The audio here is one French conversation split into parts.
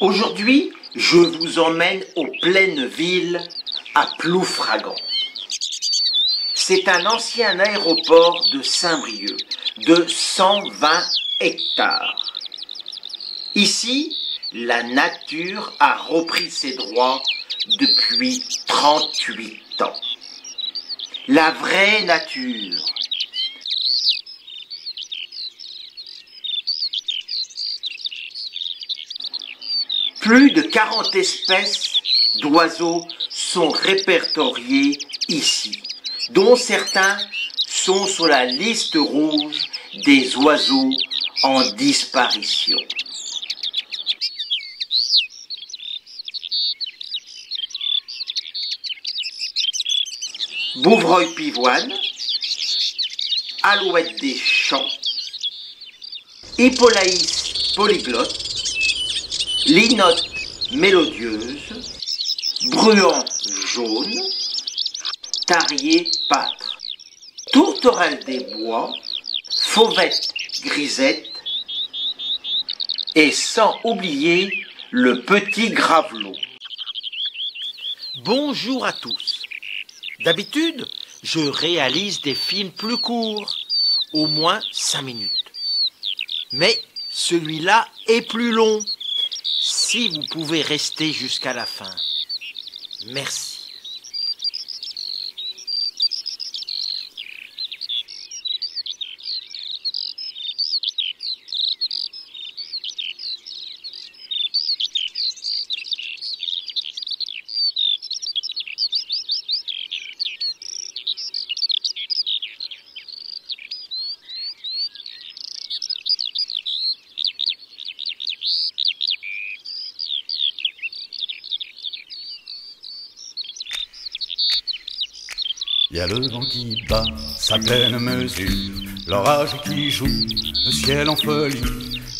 Aujourd'hui, je vous emmène aux pleines villes à Ploufragan. C'est un ancien aéroport de Saint-Brieuc de 120 hectares. Ici, la nature a repris ses droits depuis 38 ans. La vraie nature. Plus de 40 espèces d'oiseaux sont répertoriées ici, dont certains sont sur la liste rouge des oiseaux en disparition. Bouvreuil-pivoine, Alouette des champs, Hippolaïs polyglotte, Linotte mélodieuse, Bruant jaune, Tarier pâtre, Tourterelle des bois, Fauvette grisette, et sans oublier le petit gravelot. Bonjour à tous. D'habitude, je réalise des films plus courts, au moins 5 minutes. Mais celui-là est plus long. Si vous pouvez rester jusqu'à la fin. Merci. Y a le vent qui bat sa pleine mesure, l'orage qui joue, le ciel en folie,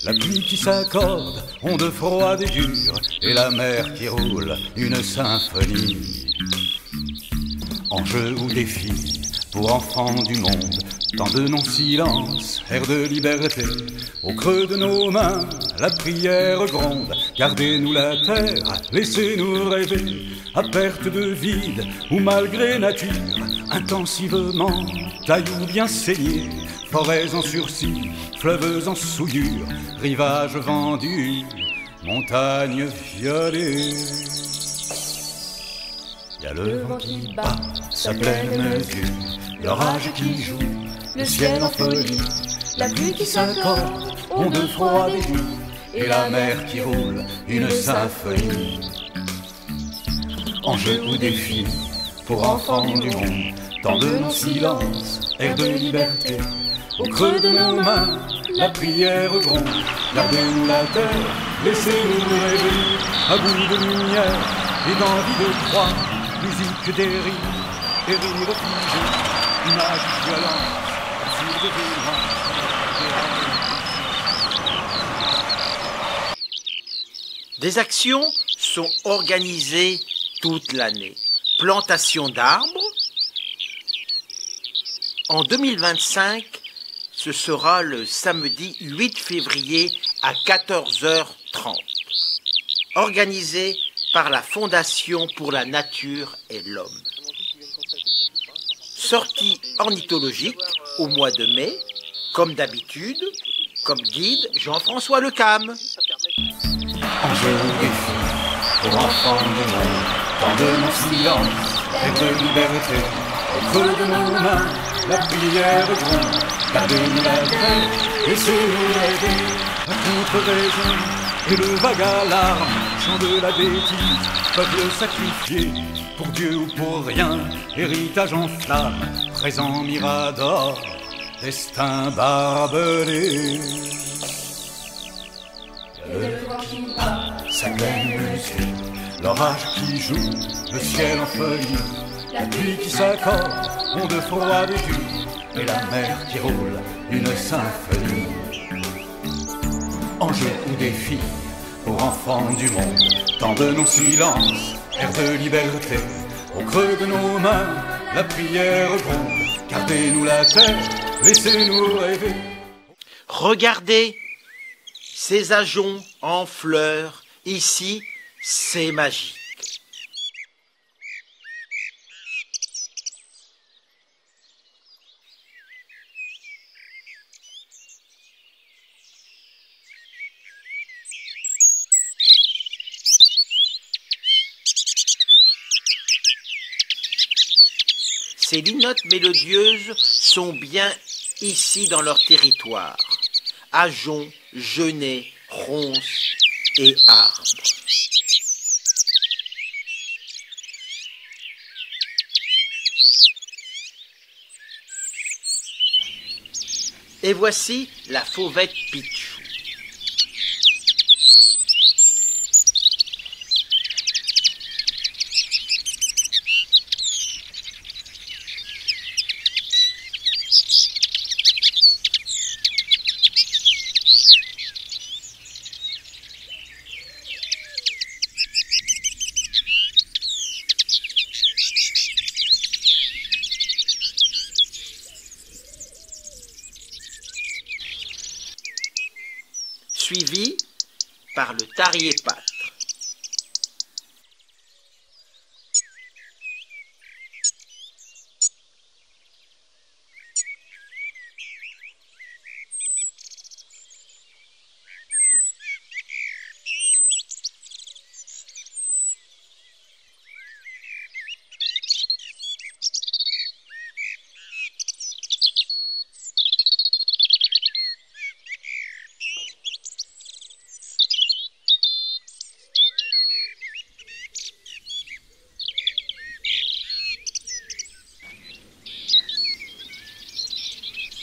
la pluie qui s'accorde, onde froide et dure, et la mer qui roule une symphonie. Enjeu ou défi pour enfants du monde, tant de non-silence, air de liberté, au creux de nos mains, la prière gronde, gardez-nous la terre, laissez-nous rêver, à perte de vide ou malgré nature, intensivement, tailloux bien saignés, forêts en sursis, fleuves en souillure, rivages vendus, montagnes violées. Y a le vent qui bat sa pleine mesure, l'orage qui joue, le ciel en folie, la pluie qui s'accorde, ondes froides et dures, et la mer qui roule une symphonie. Enjeu ou défi pour enfants du monde, tant de nos silences, air de liberté. Au creux de nos mains, la prière gronde. Gardez-nous la terre, laissez-nous rêver. À bout de lumière et d'envie de croire, musique des rires et rires figés. Images violentes sur des vivants. Des actions sont organisées toute l'année. Plantation d'arbres. En 2025, ce sera le samedi 8 février à 14h30. Organisé par la Fondation pour la Nature et l'Homme. Sortie ornithologique au mois de mai, comme d'habitude, comme guide Jean-François Lecam. Tant de nos silences et de liberté. Au creux de nos mains, la prière gronde. Gardez-nous la terre, laissez-nous rêver. À contre-raison et le vague alarme, chant de la bêtise, peuple sacrifié. Pour Dieu ou pour rien, héritage en flamme, présent mirador, destin barbelé. Le qui bat sa pleine mesure, l'orage qui joue, le ciel en folie, la pluie qui s'accorde, onde froide et dure, et la mer qui roule une symphonie. Enjeu ou défi pour enfants du monde, tant de nos silences, air de liberté, au creux de nos mains, la prière gronde, gardez-nous la terre, laissez-nous rêver. Regardez ces ajoncs en fleurs Ici, c'est magique. Ces linottes mélodieuses sont bien ici dans leur territoire. Ajon, genêt, ronces et arbres. Et voici la fauvette Pichou. Suivi par le tarier-pâtre.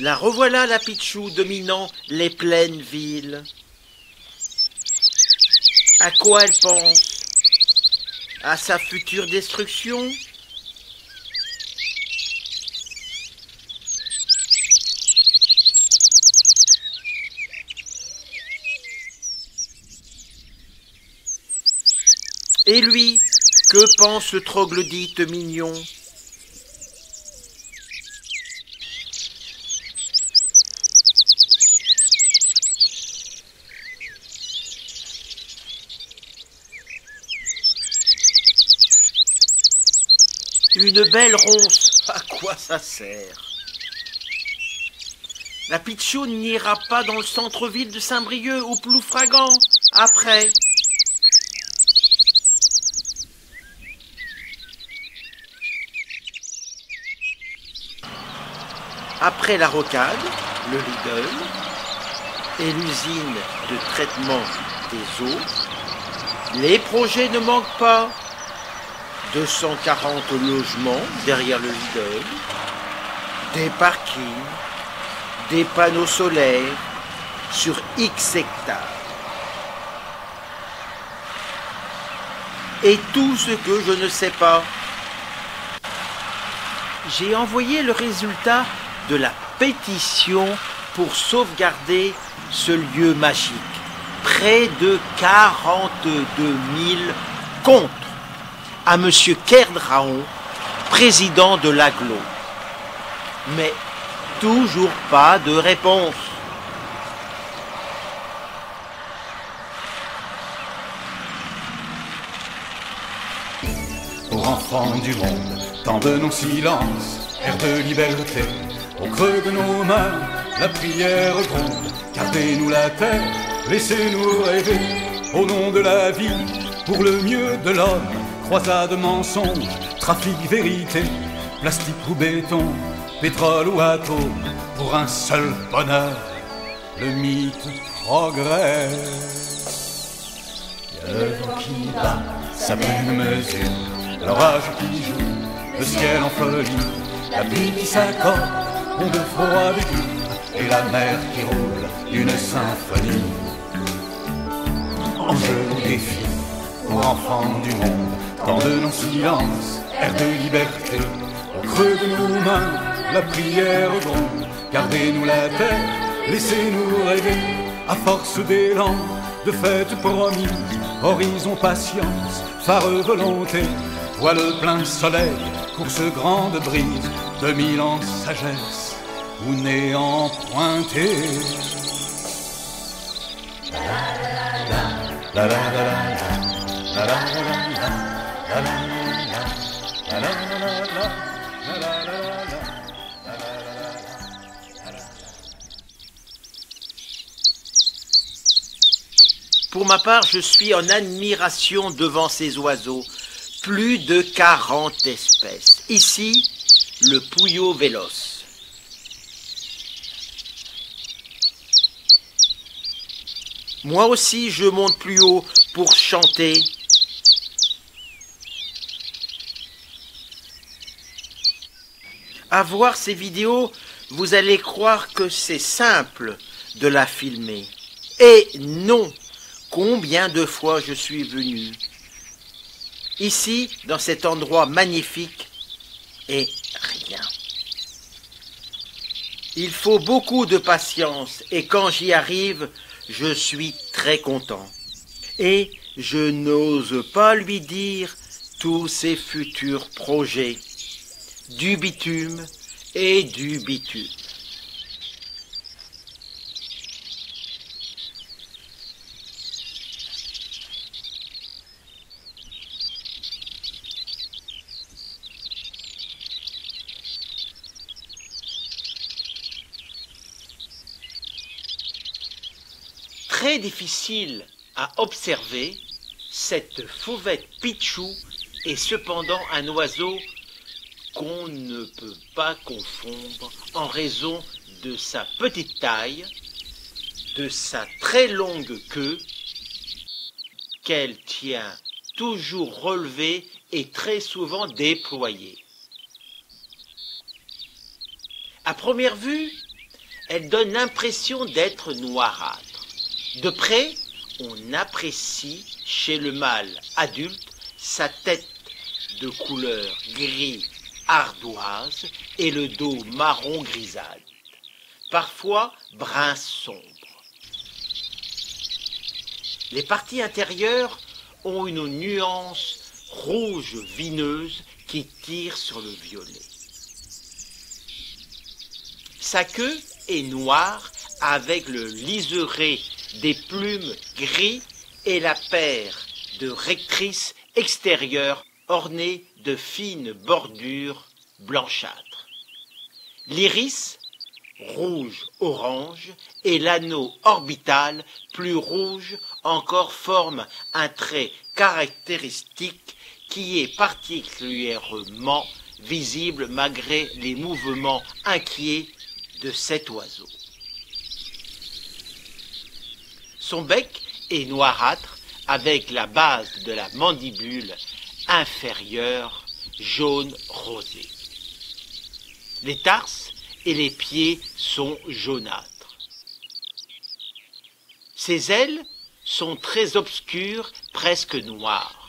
La revoilà la Pichou dominant les pleines villes. À quoi elle pense? À sa future destruction? Et lui, que pense le troglodyte mignon? Une belle ronce, à quoi ça sert? La Pichou n'ira pas dans le centre-ville de Saint-Brieuc au Ploufragan, après. Après la rocade, le Lidl et l'usine de traitement des eaux, les projets ne manquent pas. 240 logements derrière le Lidl, des parkings, des panneaux solaires sur X hectares. Et tout ce que je ne sais pas. J'ai envoyé le résultat de la pétition pour sauvegarder ce lieu magique. Près de 42 000 contre à M. Kerdraon, président de l'aglo. Mais toujours pas de réponse. Pour enfants du monde, dans de nos silences, air de liberté, au creux de nos mains, la prière gronde. Gardez-nous la terre, laissez-nous rêver, au nom de la vie, pour le mieux de l'homme croisade mensonge, trafic vérité, plastique ou béton, pétrole ou atome, pour un seul bonheur, le mythe progresse. Le vent qui bat, sa pleine mesure, l'orage qui joue, le ciel en folie, la pluie qui s'accorde, on de froid et la mer qui roule une symphonie. Enjeu ou défi, pour enfants du monde, dans de nos silences, air de liberté, au creux de nos mains, la prière gronde. Gardez-nous la terre, laissez-nous rêver, à force d'élan, de fêtes promises, horizon patience, phare volonté, voile plein soleil, course grande brise, de mille ans sagesse, ou néant pointé. Pour ma part, je suis en admiration devant ces oiseaux. Plus de 40 espèces. Ici, le pouillot véloce. Moi aussi, je monte plus haut pour chanter. À voir ces vidéos, vous allez croire que c'est simple de la filmer. Et non, combien de fois je suis venu ici, dans cet endroit magnifique, et rien. Il faut beaucoup de patience, et quand j'y arrive, je suis très content. Et je n'ose pas lui dire tous ses futurs projets, du bitume et du bitume. très difficile à observer, cette fauvette pichou est cependant un oiseau qu'on ne peut pas confondre en raison de sa petite taille, de sa très longue queue, qu'elle tient toujours relevée et très souvent déployée. À première vue, elle donne l'impression d'être noirâtre. De près, on apprécie chez le mâle adulte sa tête de couleur gris ardoise et le dos marron grisâtre, parfois brun sombre. Les parties intérieures ont une nuance rouge vineuse qui tire sur le violet. Sa queue est noire avec le liseré des plumes gris et la paire de rectrices extérieures ornées de fines bordures blanchâtres. L'iris, rouge-orange, et l'anneau orbital, plus rouge, encore forme un trait caractéristique qui est particulièrement visible malgré les mouvements inquiets de cet oiseau. Son bec est noirâtre avec la base de la mandibule inférieure jaune rosé. Les tarses et les pieds sont jaunâtres. Ses ailes sont très obscures, presque noires.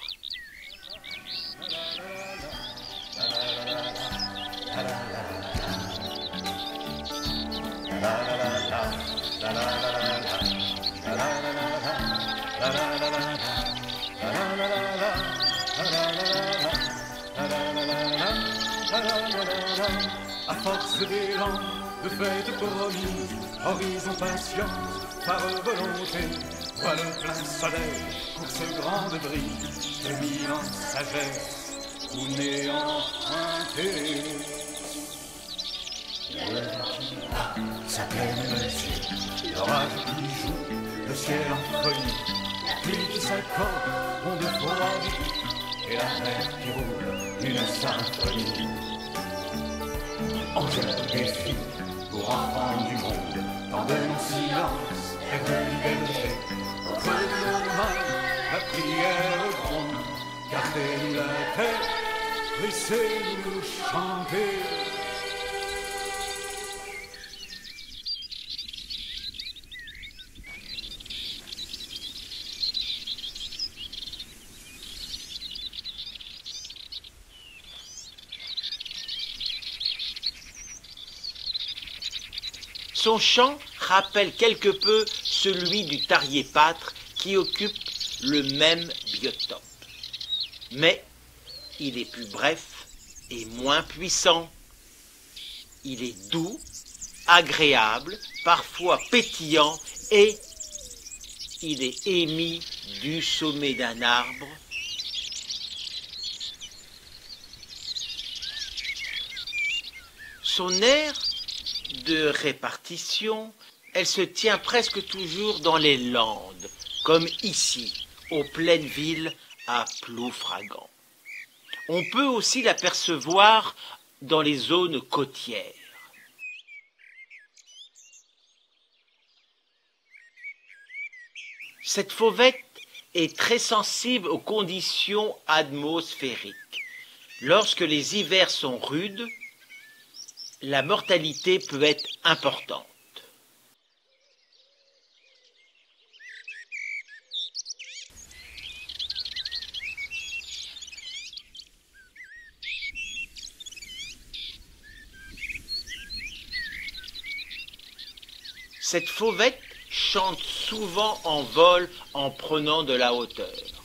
D'élan, de fête promis, horizon patience, par volonté, vois le plein soleil pour ce grand débris, de mille ans sagesse, ou néant pointé. Sa pleine mesure, l'orage qui joue, le ciel en folie, la pluie qui s'accorde, on de froid et la mer qui roule, une symphonie. Angèle défi pour enfants du monde, dans de nos silences, rêve de liberté. Au creux de nos mains, la prière gronde, gardez-nous la tête, laissez-nous chanter. Son chant rappelle quelque peu celui du tarier pâtre qui occupe le même biotope. Mais il est plus bref et moins puissant. Il est doux, agréable, parfois pétillant et il est émis du sommet d'un arbre Son aire de répartition, elle se tient presque toujours dans les landes, comme ici, aux pleines villes à Ploufragan. On peut aussi l'apercevoir dans les zones côtières. Cette fauvette est très sensible aux conditions atmosphériques. Lorsque les hivers sont rudes, la mortalité peut être importante. Cette fauvette chante souvent en vol en prenant de la hauteur.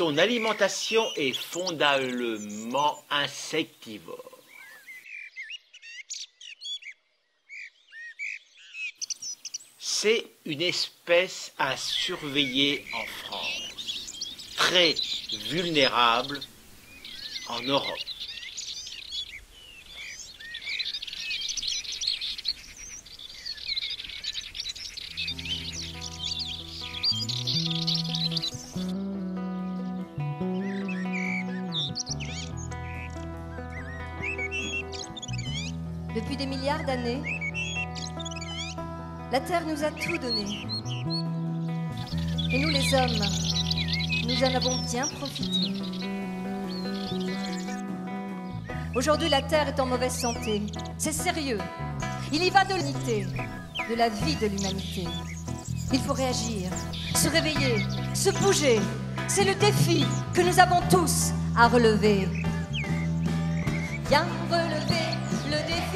Son alimentation est fondamentalement insectivore. C'est une espèce à surveiller en France, très vulnérable en Europe. Depuis des milliards d'années, la Terre nous a tout donné. Et nous les hommes, nous en avons bien profité. Aujourd'hui, la Terre est en mauvaise santé. C'est sérieux. Il y va de l'unité, de la vie de l'humanité. Il faut réagir, se réveiller, se bouger. C'est le défi que nous avons tous à relever.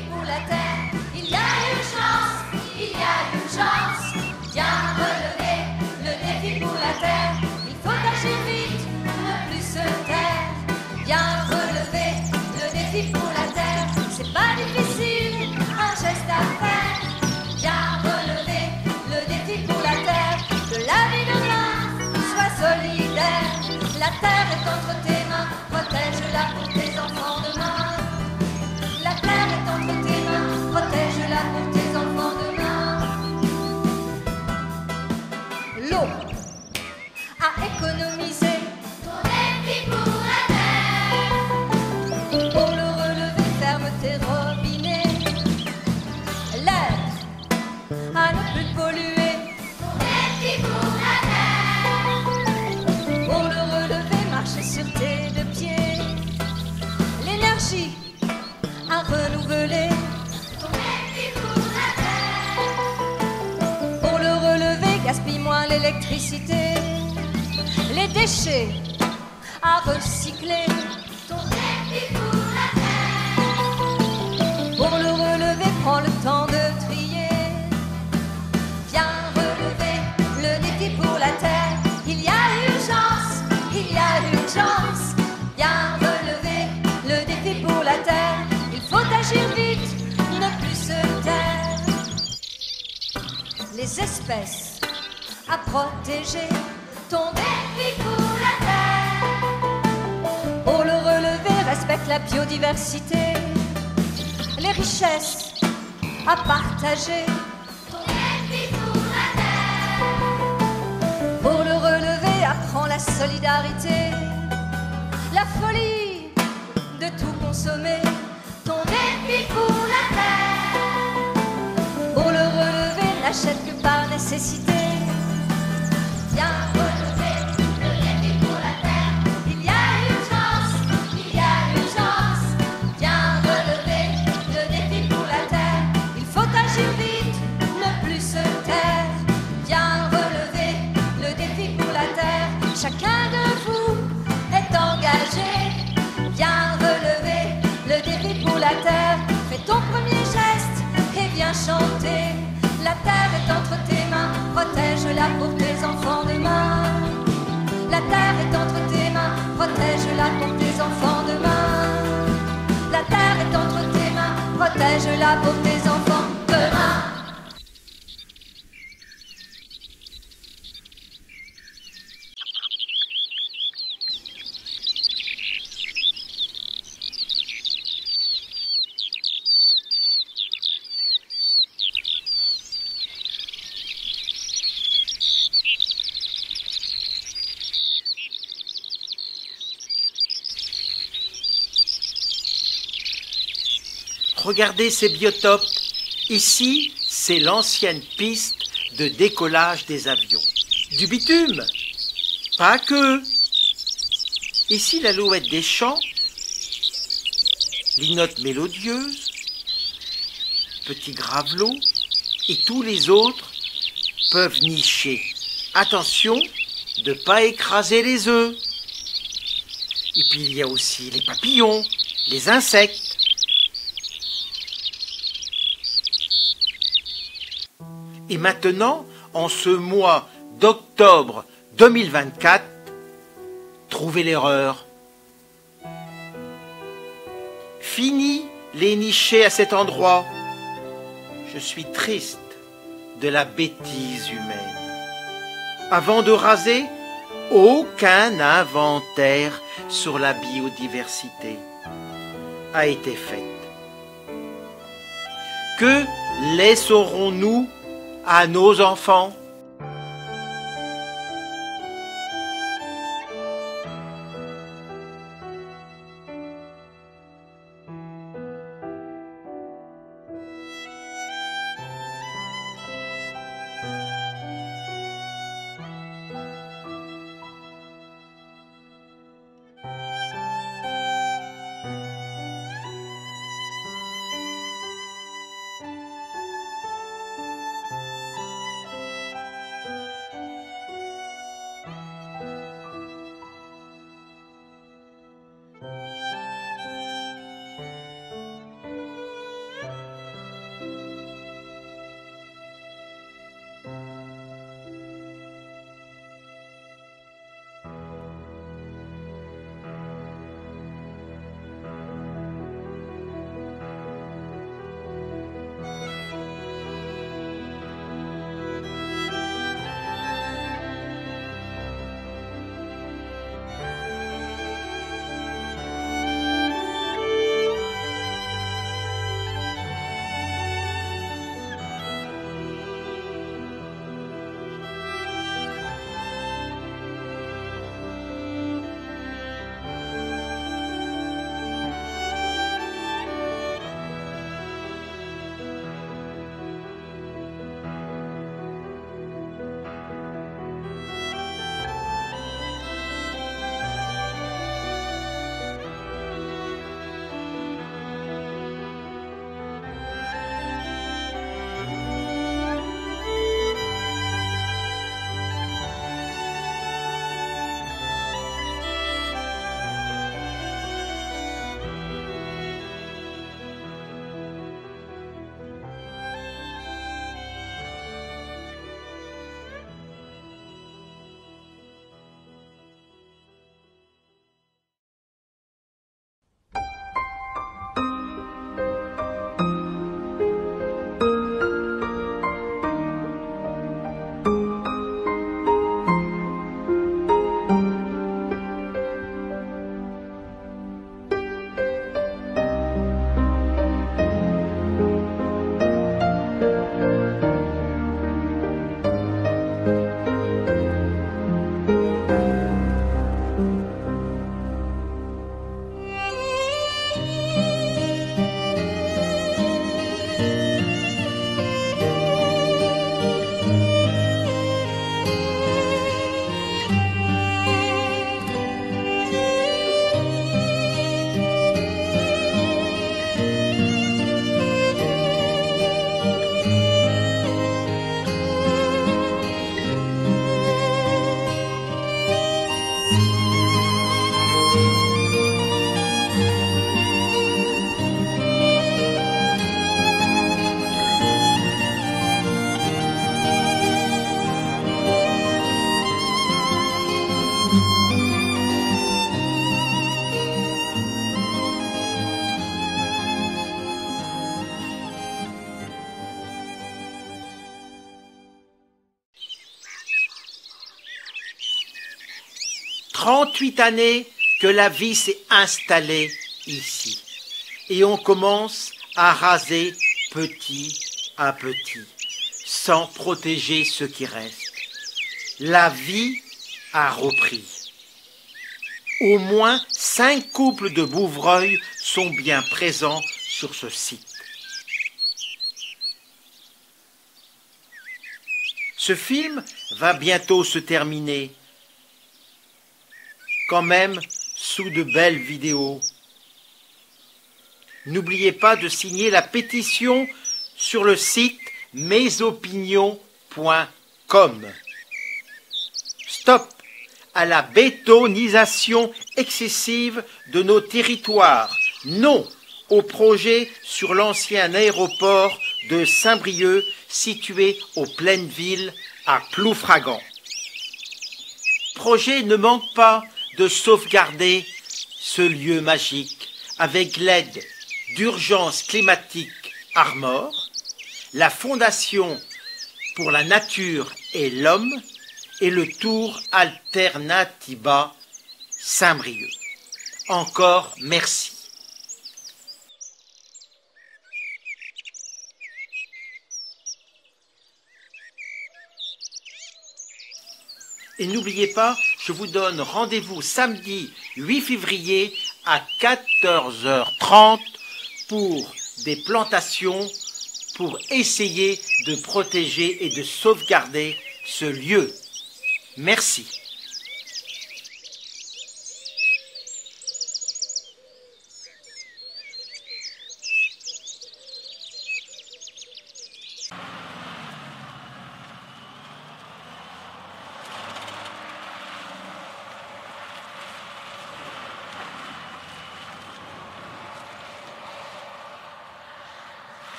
Pour la terre. Il y a urgence, il y a urgence. À recycler. Ton défi pour la terre. Pour le relever, prends le temps de trier. Viens relever le défi pour la terre. Il y a urgence, il y a urgence. Viens relever le défi pour la terre. Il faut agir vite, ne plus se taire. Les espèces à protéger. Ton défi respecte la biodiversité. Les richesses à partager. Pour le relever, apprends la solidarité. La folie de tout consommer. Ton défi pour la terre. Pour le relever, n'achète que par nécessité. chacun de vous est engagé. Viens relever le défi pour la terre. Fais ton premier geste et viens chanter. La terre est entre tes mains, protège-la pour tes enfants demain. La terre est entre tes mains, protège-la pour tes enfants demain. La terre est entre tes mains, protège-la pour tes Regardez ces biotopes. Ici, c'est l'ancienne piste de décollage des avions. Du bitume Pas que. Ici, l'alouette des champs, linotte mélodieuse, petit gravelot et tous les autres peuvent nicher. Attention de ne pas écraser les œufs. Et puis il y a aussi les papillons, les insectes. Et maintenant, en ce mois d'octobre 2024, trouvez l'erreur. Fini les nichés à cet endroit. Je suis triste de la bêtise humaine. Avant de raser, aucun inventaire sur la biodiversité a été fait. Que laisserons-nous à nos enfants 38 années que la vie s'est installée ici. Et on commence à raser petit à petit, sans protéger ce qui reste. La vie a repris. Au moins cinq couples de bouvreuils sont bien présents sur ce site. Ce film va bientôt se terminer. Quand même, sous de belles vidéos. N'oubliez pas de signer la pétition sur le site mesopinions.com. Stop à la bétonisation excessive de nos territoires. Non au projet sur l'ancien aéroport de Saint-Brieuc situé aux pleines villes à Ploufragan. Projet ne manque pas de sauvegarder ce lieu magique avec l'aide d'urgence climatique Armor, la Fondation pour la nature et l'homme et le Tour Alternativa Saint-Brieuc. Encore merci. Et n'oubliez pas, je vous donne rendez-vous samedi 8 février à 14h30 pour des plantations pour essayer de protéger et de sauvegarder ce lieu. Merci.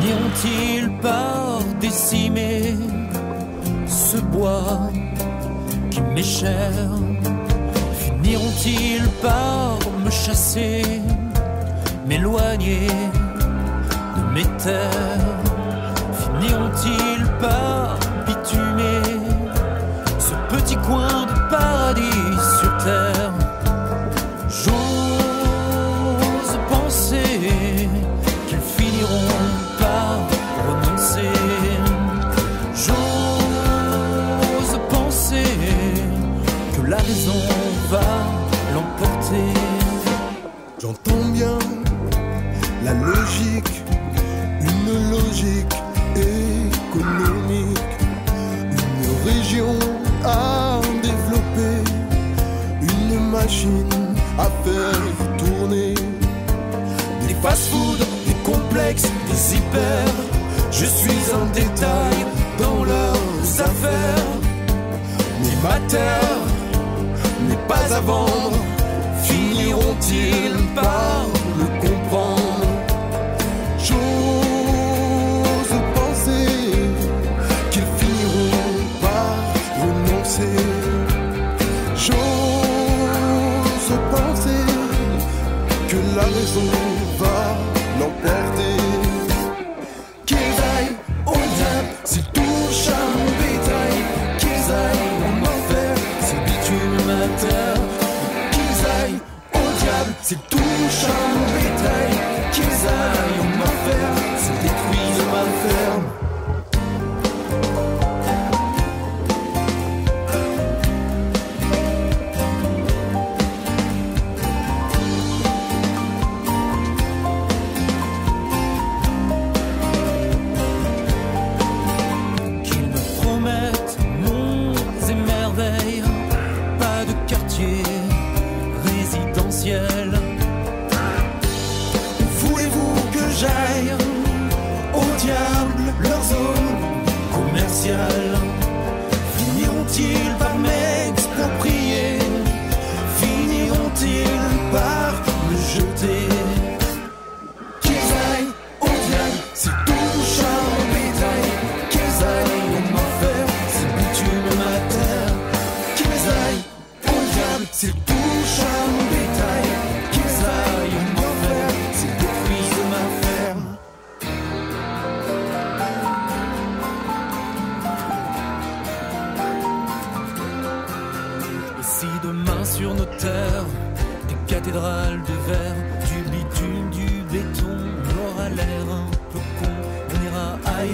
Finiront-ils par décimer ce bois qui m'est cher? Finiront-ils par me chasser, m'éloigner de mes terres? Finiront-ils par fast-food, des complexes, des hyper, je suis un détail dans leurs affaires. Mais ma terre pas à vendre, finiront-ils par le comprendre? J'ose penser qu'ils finiront par renoncer. J'ose penser que la raison Terre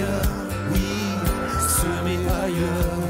higher, we swimming higher.